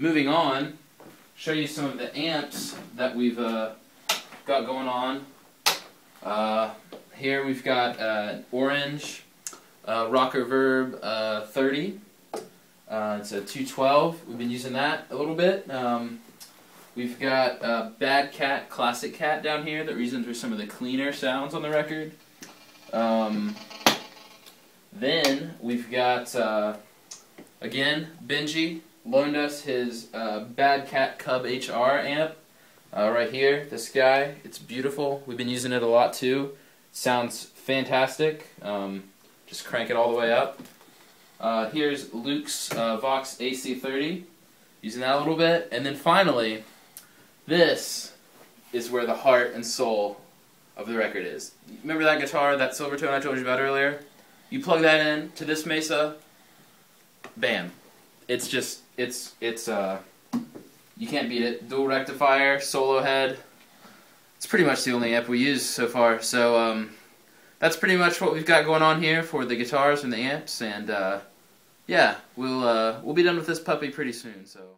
moving on, show you some of the amps that we've uh, got going on. Uh, here we've got uh, Orange uh, Rockerverb uh, 30. Uh, it's a 212. We've been using that a little bit. Um, we've got Bad Cat Classic Cat down here that reasons for some of the cleaner sounds on the record. Um, then we've got, again, Benji loaned us his uh, Bad Cat Cub HR amp. Uh, right here, this guy, it's beautiful. We've been using it a lot too. Sounds fantastic. Um, just crank it all the way up. Uh, here's Luke's uh, Vox AC30, using that a little bit. And then finally, this is where the heart and soul of the record is. Remember that guitar, that Silvertone I told you about earlier? You plug that in to this Mesa, bam. It's just, it's, it's, uh, you can't beat it. Dual rectifier, solo head. It's pretty much the only amp we use so far. So, um, that's pretty much what we've got going on here for the guitars and the amps. And, uh, yeah, we'll, uh, we'll be done with this puppy pretty soon, so.